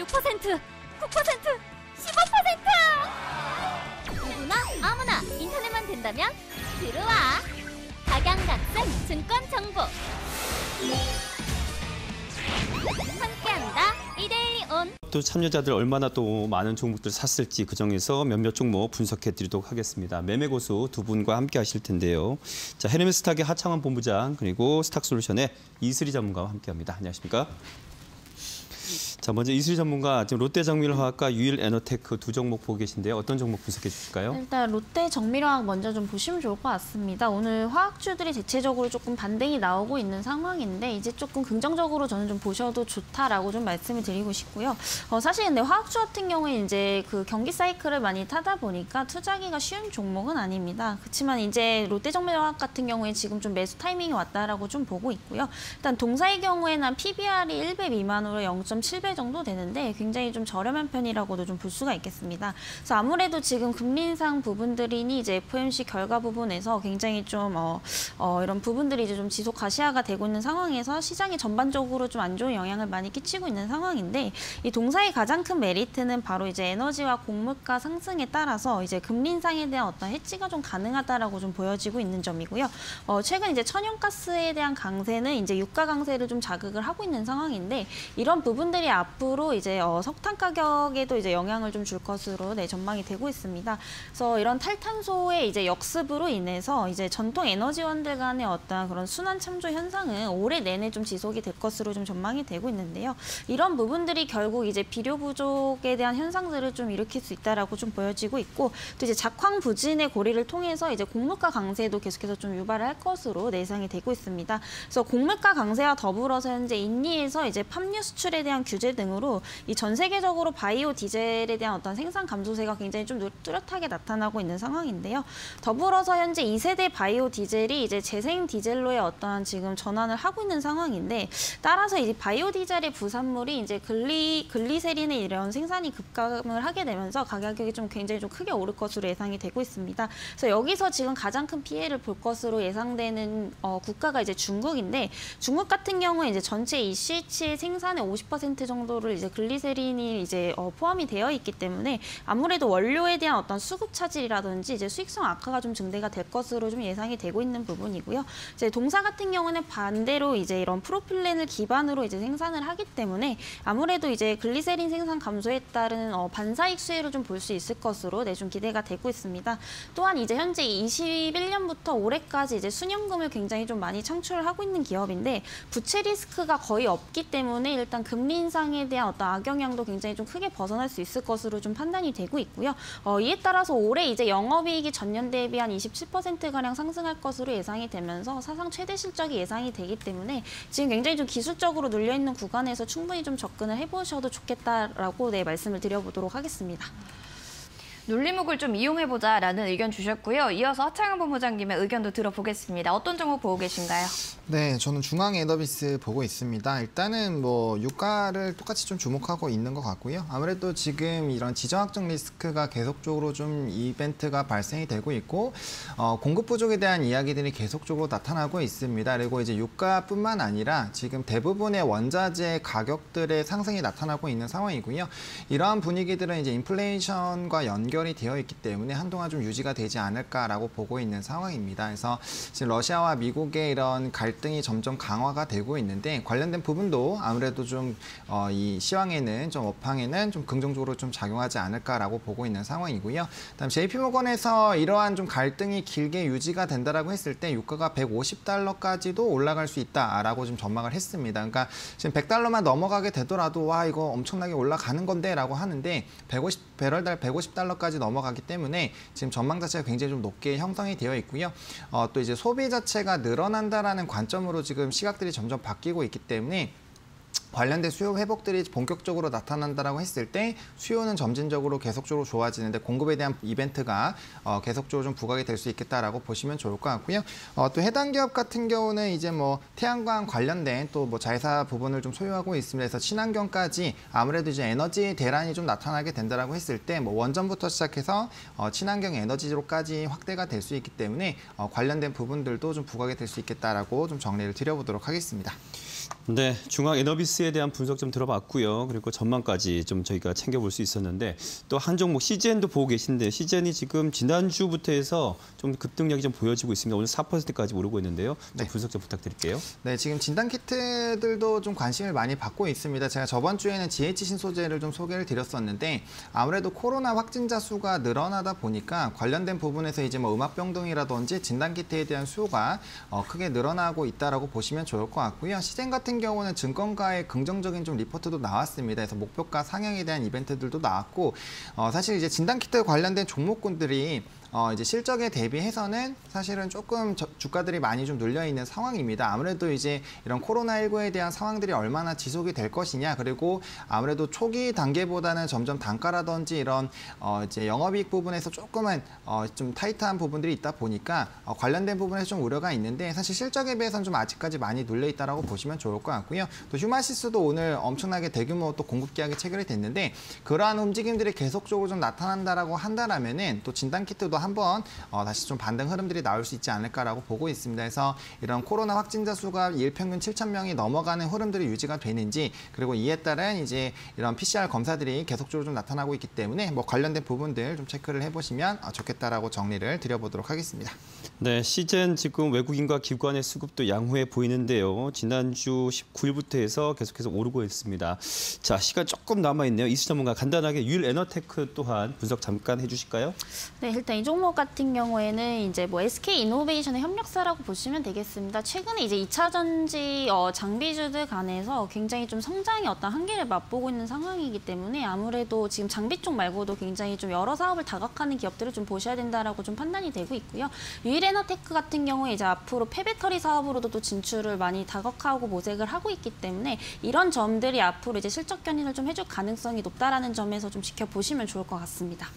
6%, 9%, 15%! 누구나 아무나 인터넷만 또 참여자들 얼마나 또 많은 종목들 샀을지 그 중에서 몇몇 종목 분석해 드리도록 하겠습니다. 매매 고수 두 분과 함께 하실 텐데요. 자, 헤르메스탁의 하창원 본부장 그리고 스탁솔루션의 이슬이 전문가와 함께 합니다. 안녕하십니까? 자, 먼저 이슬이 전문가 지금 롯데 정밀화학과 유일 에너테크 두 종목 보고 계신데요. 어떤 종목 분석해 주실까요? 일단 롯데 정밀화학 먼저 좀 보시면 좋을 것 같습니다. 오늘 화학주들이 대체적으로 조금 반등이 나오고 있는 상황인데 이제 조금 긍정적으로 저는 좀 보셔도 좋다라고 좀 말씀을 드리고 싶고요. 어, 사실 근데 화학주 같은 경우에 이제 그 경기 사이클을 많이 타다 보니까 투자하기가 쉬운 종목은 아닙니다. 그렇지만 이제 롯데 정밀화학 같은 경우에 지금 좀 매수 타이밍이 왔다라고 좀 보고 있고요. 일단 동사의 경우에는 PBR이 1배 미만으로 0.7배 정도 되는데 굉장히 좀 저렴한 편이라고도 좀 볼 수가 있겠습니다. 그래서 아무래도 지금 금리 인상 부분들이니 이제 FOMC 결과 부분에서 굉장히 좀 어, 어, 이런 부분들이 이제 좀 지속 가시화가 되고 있는 상황에서 시장이 전반적으로 좀 안 좋은 영향을 많이 끼치고 있는 상황인데 이 동사의 가장 큰 메리트는 바로 이제 에너지와 곡물가 상승에 따라서 이제 금리 인상에 대한 어떤 해지가 좀 가능하다라고 좀 보여지고 있는 점이고요. 어, 최근 이제 천연가스에 대한 강세는 이제 유가 강세를 좀 자극을 하고 있는 상황인데 이런 부분들이 앞으로 이제 어, 석탄 가격에도 이제 영향을 좀 줄 것으로 네, 전망이 되고 있습니다. 그래서 이런 탈탄소의 이제 역습으로 인해서 이제 전통 에너지원들 간의 어떤 그런 순환 참조 현상은 올해 내내 좀 지속이 될 것으로 좀 전망이 되고 있는데요. 이런 부분들이 결국 이제 비료 부족에 대한 현상들을 좀 일으킬 수 있다라고 좀 보여지고 있고 또 이제 작황 부진의 고리를 통해서 이제 곡물가 강세도 계속해서 좀 유발을 할 것으로 예상이 되고 있습니다. 그래서 곡물가 강세와 더불어서 현재 인니에서 이제 팜유 수출에 대한 규제 등으로 이 전 세계적으로 바이오 디젤에 대한 어떤 생산 감소세가 굉장히 좀 뚜렷하게 나타나고 있는 상황인데요. 더불어서 현재 2세대 바이오 디젤이 이제 재생 디젤로의 어떠한 지금 전환을 하고 있는 상황인데 따라서 이제 바이오 디젤의 부산물이 이제 글리 글리세린의 이런 생산이 급감을 하게 되면서 가격이 좀 굉장히 좀 크게 오를 것으로 예상이 되고 있습니다. 그래서 여기서 지금 가장 큰 피해를 볼 것으로 예상되는 어, 국가가 이제 중국인데 중국 같은 경우에 이제 전체 이 CH의 생산의 50% 정도 를 이제 글리세린이 이제 어, 포함이 되어 있기 때문에 아무래도 원료에 대한 어떤 수급 차질이라든지 이제 수익성 악화가 좀 증대가 될 것으로 좀 예상이 되고 있는 부분이고요. 이제 동사 같은 경우는 반대로 이제 이런 프로필렌을 기반으로 이제 생산을 하기 때문에 아무래도 이제 글리세린 생산 감소에 따른 어, 반사익 수혜를 좀 볼 수 있을 것으로 네, 좀 기대가 되고 있습니다. 또한 이제 현재 21년부터 올해까지 이제 순연금을 굉장히 좀 많이 창출하고 있는 기업인데 부채 리스크가 거의 없기 때문에 일단 금리 인상 에 대한 어떤 악영향도 굉장히 좀 크게 벗어날 수 있을 것으로 좀 판단이 되고 있고요. 어, 이에 따라서 올해 이제 영업이익이 전년 대비 한 27%가량 상승할 것으로 예상이 되면서 사상 최대 실적이 예상이 되기 때문에 지금 굉장히 좀 기술적으로 눌려 있는 구간에서 충분히 좀 접근을 해보셔도 좋겠다라고 네, 말씀을 드려보도록 하겠습니다. 눌림목을 좀 이용해보자 라는 의견 주셨고요. 이어서 하창현 본부장님의 의견도 들어보겠습니다. 어떤 종목 보고 계신가요? 네, 저는 중앙 에너비스 보고 있습니다. 일단은 뭐 유가를 똑같이 좀 주목하고 있는 것 같고요. 아무래도 지금 이런 지정학적 리스크가 계속적으로 좀 이벤트가 발생이 되고 있고 어, 공급 부족에 대한 이야기들이 계속적으로 나타나고 있습니다. 그리고 이제 유가뿐만 아니라 지금 대부분의 원자재 가격들의 상승이 나타나고 있는 상황이고요. 이러한 분위기들은 이제 인플레이션과 연결 이 되어 있기 때문에 한동안 좀 유지가 되지 않을까라고 보고 있는 상황입니다. 그래서 지금 러시아와 미국의 이런 갈등 갈등이 점점 강화가 되고 있는데 관련된 부분도 아무래도 좀이 어, 시황에는 좀 업황에는 좀 긍정적으로 좀 작용하지 않을까라고 보고 있는 상황이고요. 다음 JP모건에서 이러한 좀 갈등이 길게 유지가 된다라고 했을 때 유가가 150달러까지도 올라갈 수 있다라고 좀 전망을 했습니다. 그러니까 지금 100달러만 넘어가게 되더라도 와 이거 엄청나게 올라가는 건데라고 하는데 150 배럴달 150달러까지 넘어가기 때문에 지금 전망 자체가 굉장히 좀 높게 형성이 되어 있고요. 어, 또 이제 소비 자체가 늘어난다라는 관점으로 지금 시각들이 점점 바뀌고 있기 때문에 관련된 수요 회복들이 본격적으로 나타난다라고 했을 때 수요는 점진적으로 계속적으로 좋아지는데 공급에 대한 이벤트가 어, 계속적으로 좀 부각이 될 수 있겠다라고 보시면 좋을 것 같고요. 어, 또 해당 기업 같은 경우는 이제 뭐 태양광 관련된 또 뭐 자회사 부분을 좀 소유하고 있습니다. 그래서 친환경까지 아무래도 이제 에너지 대란이 좀 나타나게 된다라고 했을 때 뭐 원전부터 시작해서 어, 친환경 에너지로까지 확대가 될 수 있기 때문에 어, 관련된 부분들도 좀 부각이 될 수 있겠다라고 좀 정리를 드려보도록 하겠습니다. 네, 중앙 에너비스에 대한 분석 좀 들어봤고요. 그리고 전망까지 좀 저희가 챙겨볼 수 있었는데 또 한 종목 CGN도 보고 계신데 CGN이 지금 지난주부터 해서 좀 급등력이 좀 보여지고 있습니다. 오늘 4%까지 오르고 있는데요. 좀 네. 분석 좀 부탁드릴게요. 네, 지금 진단 키트들도 좀 관심을 많이 받고 있습니다. 제가 저번 주에는 GH 신소재를 좀 소개를 드렸었는데 아무래도 코로나 확진자 수가 늘어나다 보니까 관련된 부분에서 이제 뭐 음압병동이라든지 진단 키트에 대한 수요가 어, 크게 늘어나고 있다라고 보시면 좋을 것 같고요. 시젠 같은 경우는 증권가의 긍정적인 좀 리포트도 나왔습니다. 그래서 목표가 상향에 대한 이벤트들도 나왔고 어, 사실 이제 진단 키트 관련된 종목군들이 어, 이제 실적에 대비해서는 사실은 조금 저- 주가들이 많이 좀 눌려 있는 상황입니다. 아무래도 이제 이런 코로나19에 대한 상황들이 얼마나 지속이 될 것이냐, 그리고 아무래도 초기 단계보다는 점점 단가라든지 이런 어, 이제 영업이익 부분에서 조금은 어, 좀 타이트한 부분들이 있다 보니까 어, 관련된 부분에서 좀 우려가 있는데 사실 실적에 비해서는 좀 아직까지 많이 눌려 있다라고 보시면 좋을 것 같고요. 또 휴마시스도 오늘 엄청나게 대규모 또 공급 계약이 체결이 됐는데 그러한 움직임들이 계속적으로 좀 나타난다라고 한다라면은 또 진단 키트도 한번 어, 다시 좀 반등 흐름들이 나올 수 있지 않을까라고 보고 있습니다. 그래서 이런 코로나 확진자 수가 일 평균 7천 명이 넘어가는 흐름들이 유지가 되는지 그리고 이에 따른 이제 이런 PCR 검사들이 계속적으로 좀 나타나고 있기 때문에 뭐 관련된 부분들 좀 체크를 해보시면 어, 좋겠다라고 정리를 드려보도록 하겠습니다. 네, 시젠 지금 외국인과 기관의 수급도 양호해 보이는데요. 지난주 19일부터 해서 계속해서 오르고 있습니다. 자, 시간 조금 남아 있네요. 이수 전문가 간단하게 유일 에너테크 또한 분석 잠깐 해주실까요? 네, 일단 이 종목 같은 경우에는 이제 뭐 SK 이노베이션의 협력사라고 보시면 되겠습니다. 최근에 이제 2차 전지 어, 장비주들 간에서 굉장히 좀 성장의 어떤 한계를 맛보고 있는 상황이기 때문에 아무래도 지금 장비 쪽 말고도 굉장히 좀 여러 사업을 다각하는 기업들을 좀 보셔야 된다라고 좀 판단이 되고 있고요. 유일에너테크 같은 경우에 이제 앞으로 폐배터리 사업으로도 또 진출을 많이 다각하고 모색을 하고 있기 때문에 이런 점들이 앞으로 이제 실적 견인을 좀 해줄 가능성이 높다라는 점에서 좀 지켜보시면 좋을 것 같습니다.